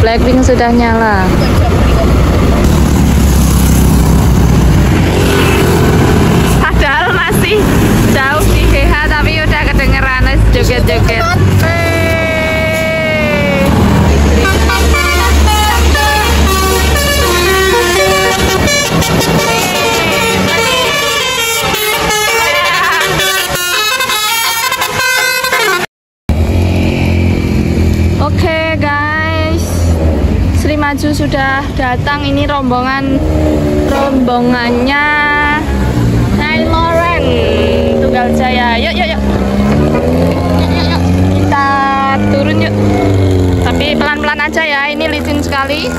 Blackpink sudah nyala. Padahal masih jauh di GH tapi udah kedengeran joget-joget. Sudah datang. Ini rombongan rombongannya Saint Laurent Tunggal Jaya. Yuk yuk yuk. Kita turun yuk. Tapi pelan-pelan aja ya. Ini licin sekali.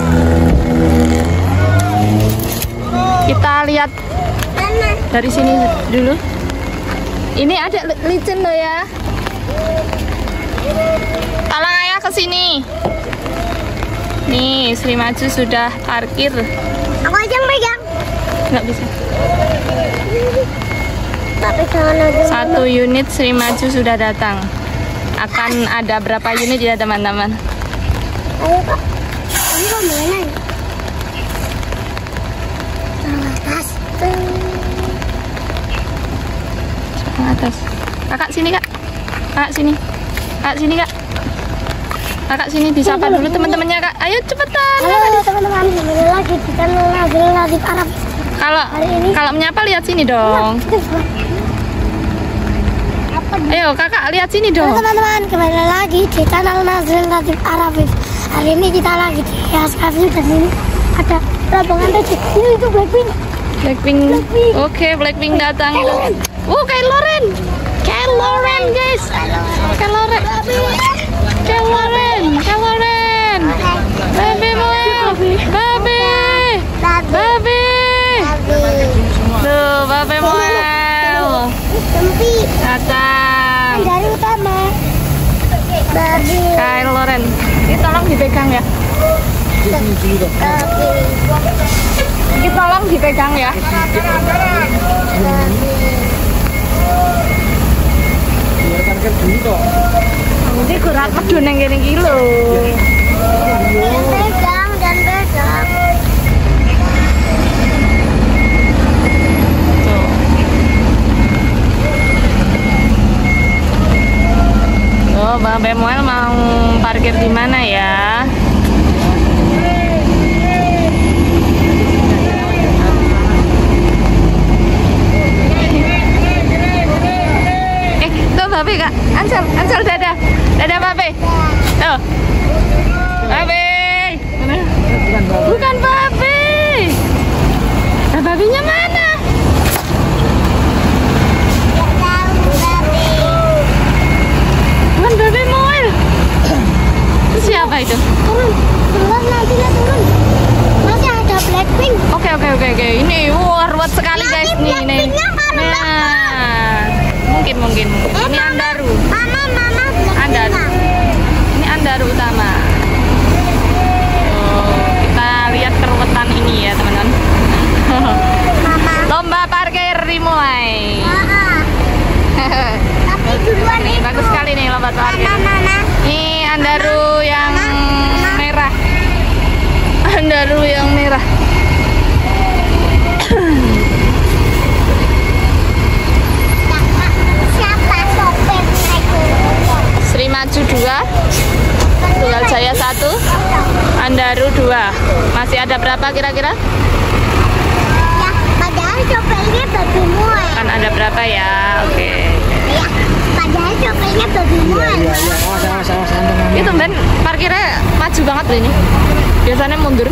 Kita lihat dari sini dulu. Ini ada li- licin loh ya. Tolong ayah ke sini. Nih, Sri Maju sudah parkir. Aku aja yang pegang. Nggak bisa. Satu unit Sri Maju sudah datang. Akan ada berapa unit ya teman-teman? Ayo kak. Ini kok mainan? Atas. Atas. Kakak sini kak. Kakak sini. Kakak sini kak. Kakak sini disapa dulu teman-temannya kak. Ayo cepetan. Halo teman-teman, kembali lagi di channel Nabil Nadif Arab. Kalau Hari ini- kalau menyapa lihat sini dong. Apa nih? Ayo kakak lihat sini dong. teman-teman, kembali lagi di channel Nazril Nadif Arab. Hari ini kita lagi di SKF dan ini ada rombongan tadi. Ini itu Blackpink. Blackpink. Blackpink. Oke, Blackpink datang. Oh, Kyle Loren. Kyle Loren, guys. Kyle Loren. Kyle Loren. Tuh, Datang. dari utama. Babi. Ini tolong dipegang ya. Ini tolong dipegang ya. Nanti kurang medun yang gini kilo. Pegang dan pegang. Oh, Bang Bemuel mau parkir di mana ya? Eh, Babe Kak. Ansel, Ansel dadah. Dadah Babe. Tuh. Babe. Bukan Babe. Nah, babinya mana? Bukan Babe Moel. Itu siapa itu? Turun. Turun nanti lah turun. Masih ada Blackpink. Oke oke oke oke. Ini wah ruwet sekali guys nih nih. Mana, Nah, mungkin mungkin. Eh, Ini Mama. Andaru. Mama, mama Andaru. Blackpink. Ini Andaru utama. Oh, kita lihat keruwetan ini ya teman-teman. Mama. Lomba parkir dimulai. Ah, Tapi duluan Nih, itu. bagus sekali nih lomba. Ini Andaru yang merah. Andaru yang merah. Sri Maju 2, Tunggal Jaya 1, Andaru 2. Masih ada berapa kira-kira? Ya, padahal sopirnya mual. Kan ada berapa ya? Oke. Ya, sopirnya babi mual. Itu Ben parkirnya maju banget loh ini. Biasanya mundur.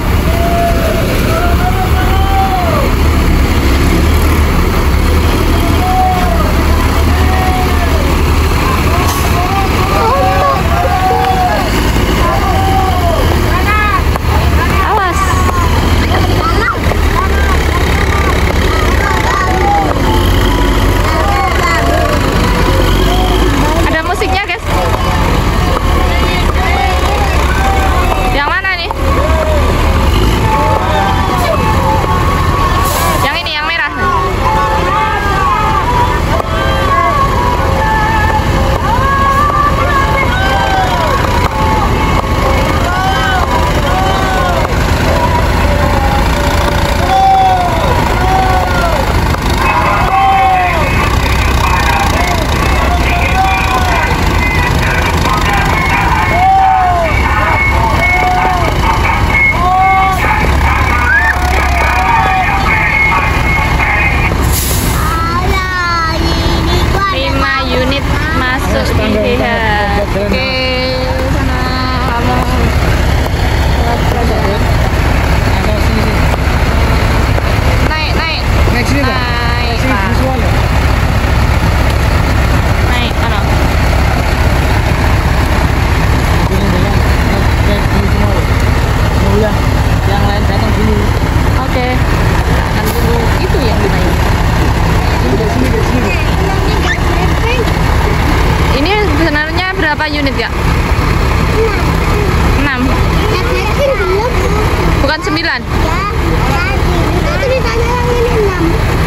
Bukan 9.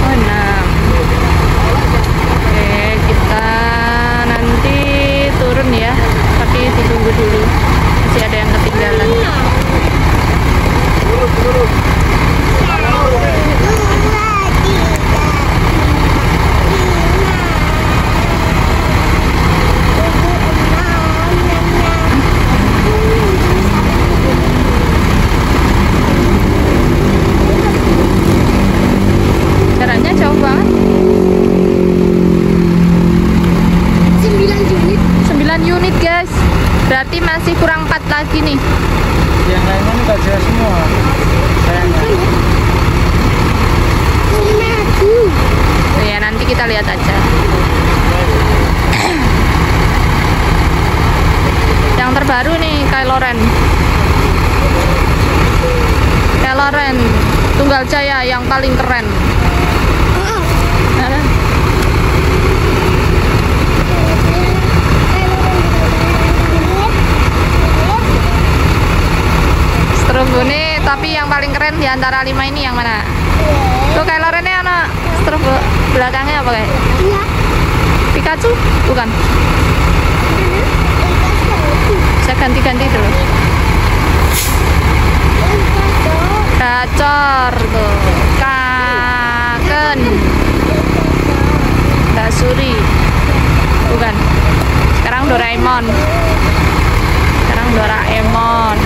Oh, 6. Oke, kita nanti turun ya. Tapi ditunggu dulu. Masih ada yang ketinggalan jauh banget. 9 unit, guys. Berarti masih kurang 4 lagi nih. Yang lainnya ini gajah semua. Sayangnya. Ya, nanti kita lihat aja. Yang terbaru nih Kylo Ren. Kylo Ren Tunggal Jaya yang paling keren. Strobo nih, tapi yang paling keren di antara lima ini yang mana? Tuh Kylo Ren nya anak strobo belakangnya apa kayak? Pikachu? Bukan. Saya ganti-ganti dulu. Gacor tuh. Kaken. Mbak Suri. Bukan. Sekarang Doraemon. Sekarang Doraemon.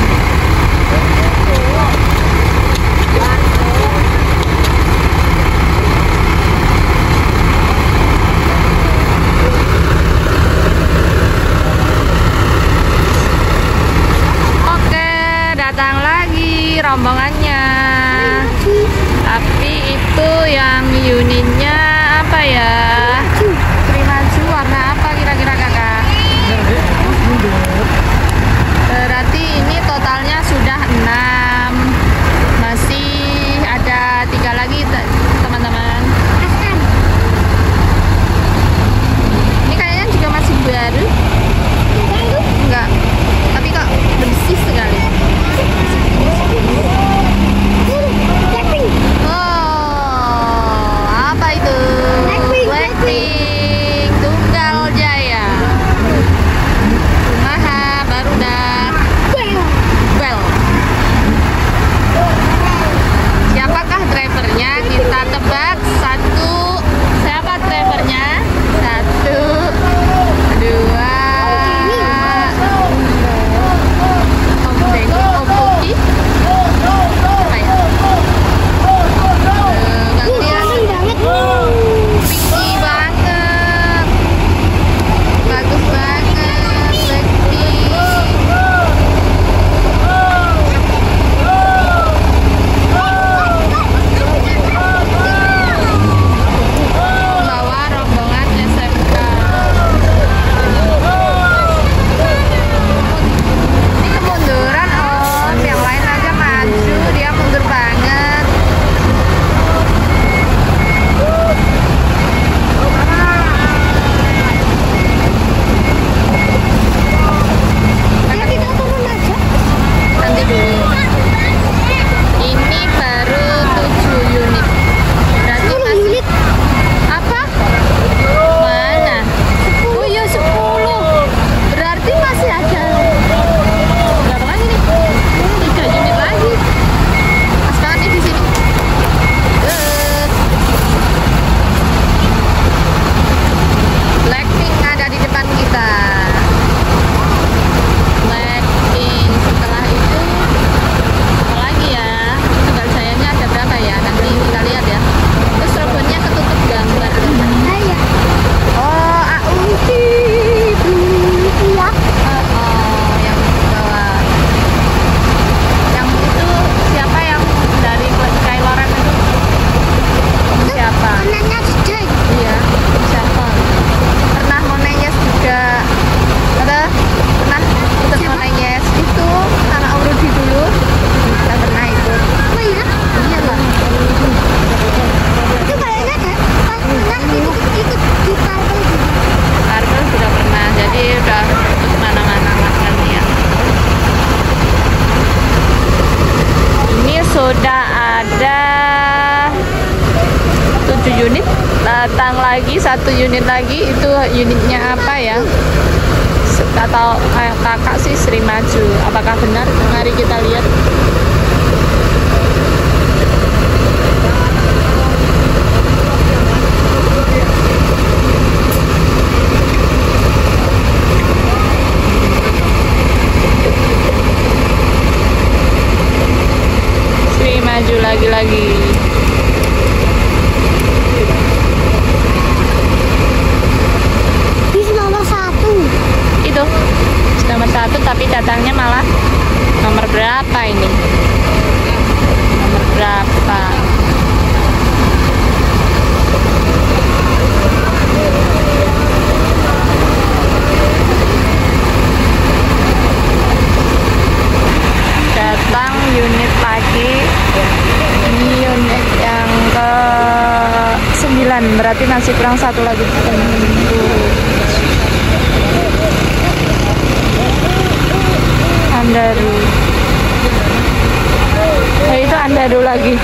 Andaru lagi.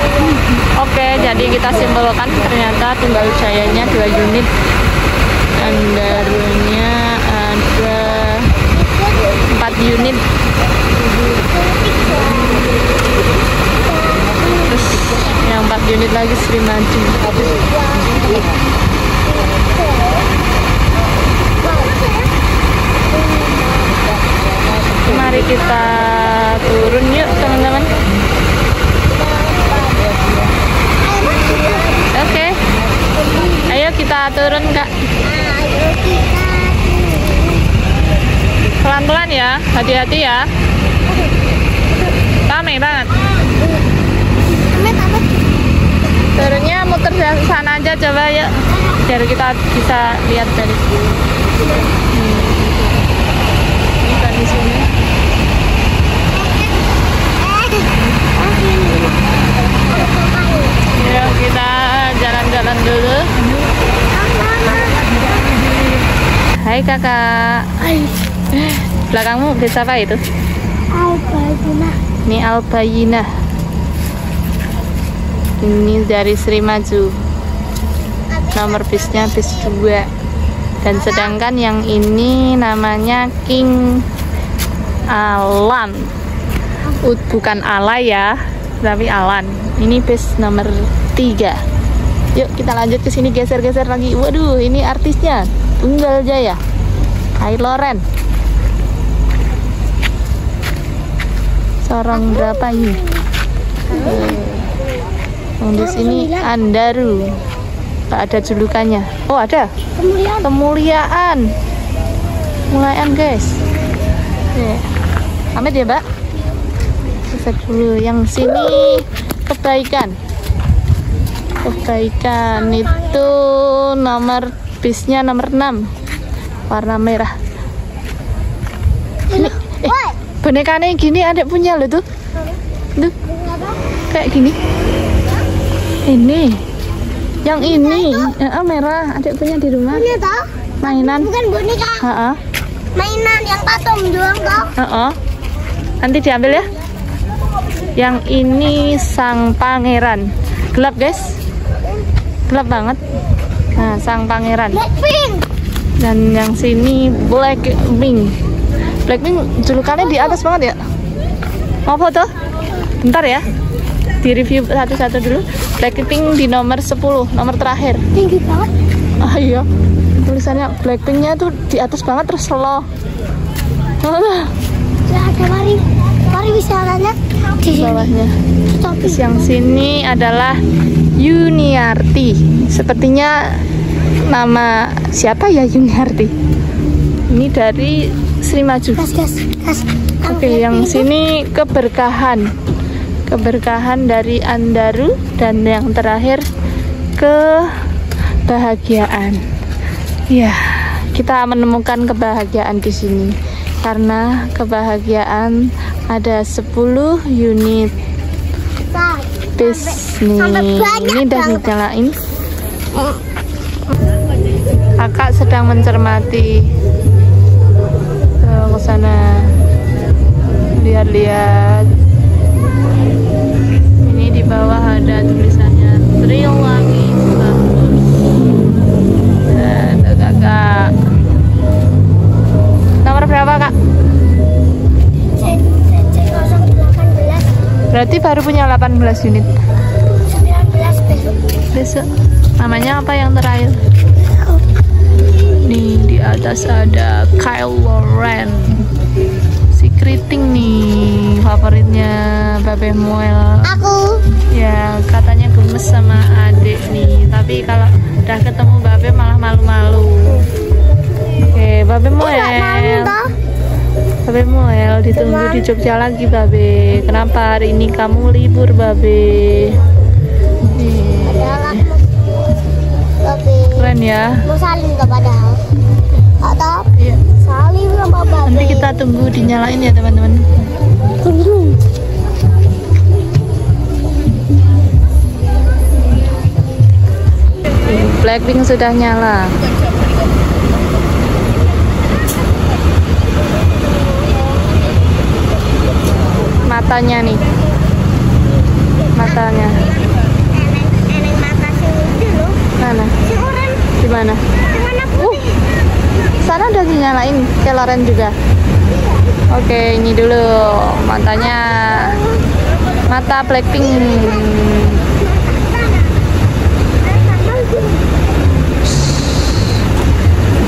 Oke jadi kita simpulkan ternyata tunggal jayanya dua unit. Andarunya ada empat unit. Terus yang empat unit lagi Sri Maju mari kita turun yuk teman-teman oke ayo kita turun kak. Pelan-pelan ya hati-hati ya. Rame banget. Turunnya muter sana aja coba yuk. Biar kita bisa lihat dari sini. Sini Yuk kita jalan-jalan dulu. Hai kakak. Belakangmu bisa apa itu? Albaina. Ini Albayina. Ini dari Sri Maju. Nomor bisnya bis 2. Dan sedangkan yang ini namanya King Alan. Bukan Alay ya, tapi Alan. Ini bis nomor 3. Yuk kita lanjut ke sini geser-geser lagi. Waduh, ini artisnya Tunggal Jaya. Hai Loren. Sorong berapa ini? Oh, di sini Andaru. Tak ada julukannya. Oh, ada. Kemudian Kemuliaan. Kemuliaan, guys. Oke. Pamit ya, Mbak. Dulu. Yang sini kebaikan. Kebaikan itu nomor bisnya nomor 6. Warna merah. Ini, eh, bonekanya gini adik punya loh tuh. Tuh, kayak gini. Ini. Yang ini, eh, merah, adik punya di rumah. Toh Mainan. bukan boneka, Heeh. mainan yang patung doang toh. Heeh. Nanti diambil ya. Yang ini sang pangeran. Gelap, guys. Gelap banget. Nah, sang pangeran. Blackpink. Dan yang sini Blackpink. Blackpink julukannya di atas banget ya. Mau foto? Bentar ya. Di review satu-satu dulu. Blackpink di nomor 10, nomor terakhir. Tinggi banget. Ah iya. Tulisannya Blackpinknya tuh di atas banget terus slow. Ya ada mari pariwisatanya di Di bawahnya. Tapi Terus yang sini adalah Yuniarti. Sepertinya nama siapa ya Yuniarti? Ini dari Sri Maju. gas gas gas. Oke, yang sini keberkahan. Keberkahan dari Andaru dan yang terakhir kebahagiaan. Ya, kita menemukan kebahagiaan di sini karena kebahagiaan ada 10 unit bis nih. sampai banyak Ini udah banget kakak sedang mencermati eh, ke sana lihat-lihat ini di bawah ada tulisannya Triwangi Kampus kakak nomor berapa kak? Berarti baru punya 18 unit. 19 besok. Besok. Namanya apa yang terakhir? Nih di atas ada Kylo Ren. Si keriting nih favoritnya Babe Muel. Aku Ya katanya gemes sama adik nih. Tapi kalau udah ketemu Babe malah malu-malu. Oke, Babe toh. Babe Muel ditunggu di Jogja lagi Babe. Kenapa hari ini kamu libur Babe? Keren ya. mau saling ke padahal. Atau Iya. saling sama babe. Nanti kita tunggu dinyalain ya teman-teman. tunggu. Blackpink sudah nyala. Matanya nih. Matanya. Mana? Sing oren Di mana? warna putih. Sana udah dinyalain Keloren juga. Oke, ini dulu matanya. Mata Blackpink.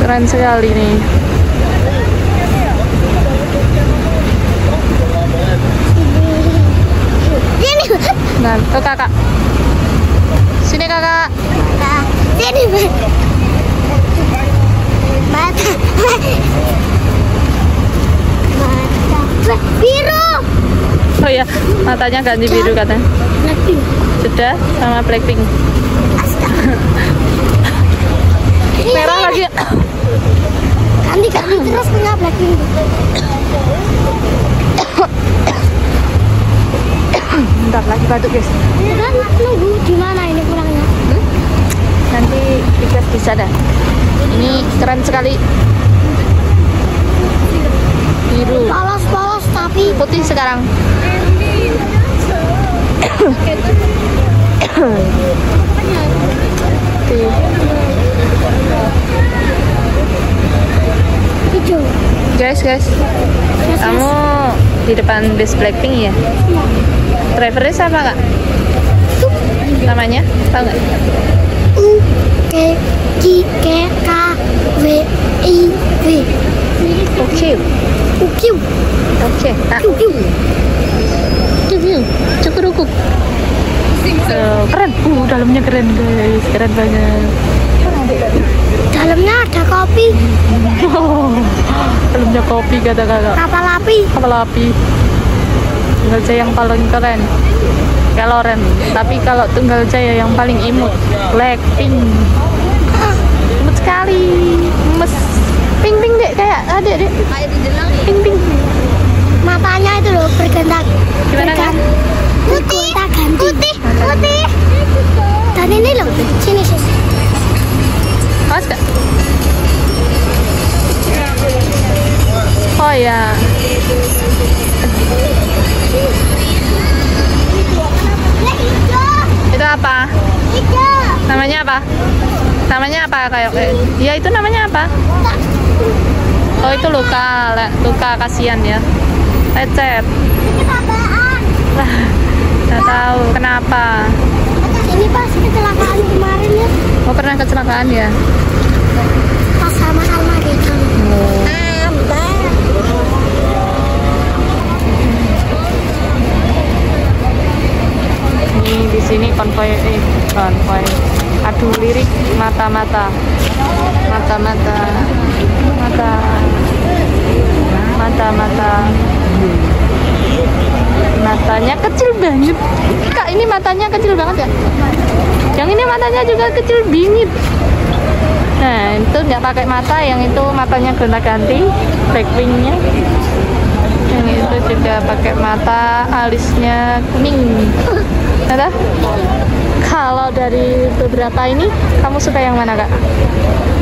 Keren sekali nih. Nah, tuh kakak. Sini kakak. Sini. Mata. Biru. Oh ya, matanya ganti biru katanya. Blackpink. Sudah sama Blackpink. Merah lagi. Ganti ganti terus punya Blackpink. Bentar lagi batuk guys. Dan nunggu di mana ini kurangnya? Nanti digas di sana. Ini keren sekali. Biru. Polos-polos tapi Putih sekarang. Hijau. Guys, guys. Kamu di depan base Blackpink ya? Drivernya siapa kak? Namanya? Tahu nggak? K Q K K W I W Oke. Oke. Q Q. review cukup. Rukuk Eh, keren. Uh dalamnya keren guys. Keren banget. Dalamnya ada kopi, oh, dalamnya kopi kata kakak kapal api. kapal api. Tunggal jaya yang paling keren. Keloren tapi kalau tunggal jaya yang paling imut Blackpink berganti. Gimana, Kak? Putih, ganti. Putih, putih. Dan ini loh, sini sis. awas kak oh ya itu apa namanya apa namanya apa kayak kayak ya itu namanya apa oh itu luka luka kasihan ya lecet lah nggak tahu kenapa? Ini pas kecelakaan kemarin ya, oh pernah kecelakaan ya? Pas sama Almageddon. Amber. ini di sini konvoy eh konvoy. Adu lirik mata-mata. Mata-mata. Mata. Mata-mata matanya kecil banget. Kak ini matanya kecil banget ya? Yang ini matanya juga kecil bingit. Nah itu nggak pakai mata yang itu matanya gonta ganti blackpinknya yang itu juga pakai mata alisnya kuning. Ada? Kalau dari beberapa ini kamu suka yang mana kak?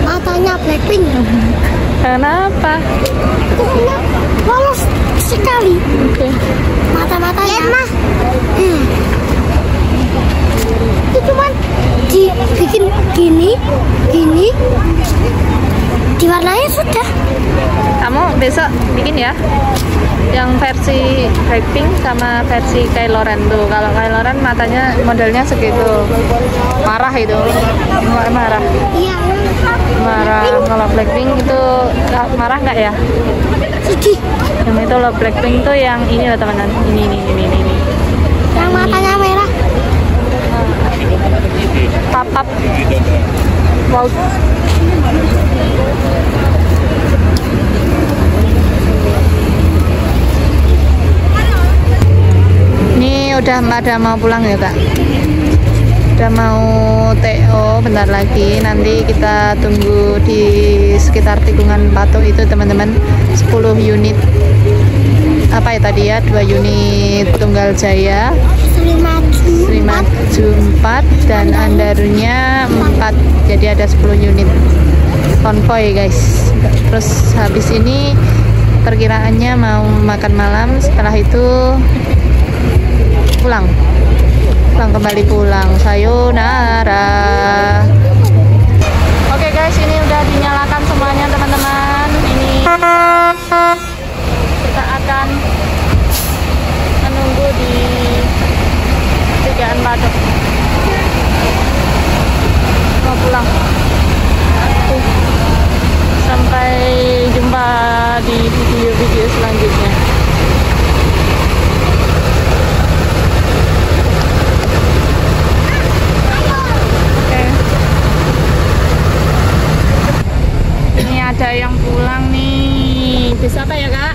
Matanya Blackpink. kenapa Kukunya polos sekali. oke. Lihat mas. Hmm. Itu cuman dibikin gini, gini, diwarnai sudah. kamu besok bikin ya yang versi Blackpink sama versi Kylo Ren tuh kalau Kylo Ren matanya modelnya segitu marah itu Ma- marah Iya. marah kalau Blackpink itu marah nggak ya. Yang itu loh Blackpink tuh yang ini loh teman-teman. Ini ini ini ini, ini. Yang matanya merah. papap wow. Ini udah pada mau pulang ya kak? Udah mau TO bentar lagi. Nanti kita tunggu di sekitar tikungan patung itu teman-teman 10 unit. Apa ya tadi ya? Dua unit tunggal jaya. Sri maju. Sri Maju 4 dan Andarunya 4 jadi ada 10 unit konvoy guys. Terus habis ini perkiraannya mau makan malam. Setelah itu pulang. Pulang kembali pulang. Sayonara. Oke guys ini udah dinyalakan semuanya teman-teman kita akan menunggu di tigaan padok mau pulang. Sampai jumpa di video-video selanjutnya. Ada yang pulang nih bisa apa ya kak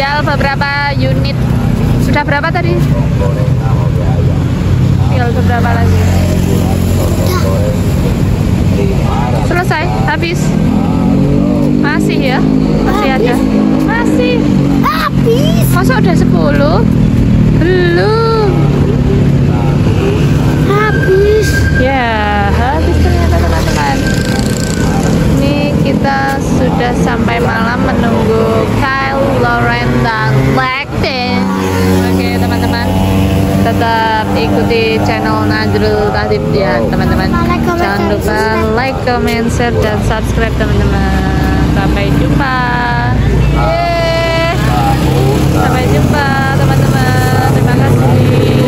tinggal beberapa unit. Sudah berapa tadi? Tinggal beberapa lagi. Selesai? Habis? Masih ya? Masih ada? Masih. Habis. Masa udah 10 belum. Habis. Ya. yeah. kita sudah sampai malam menunggu Kyle, Lauren, dan Blackpink ya. oke teman-teman. Tetap ikuti channel Najrul Tahdib ya teman-teman. Jangan lupa like, comment, share, dan subscribe teman-teman. Sampai jumpa. Yeay. sampai jumpa teman-teman. Terima kasih.